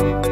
Bye.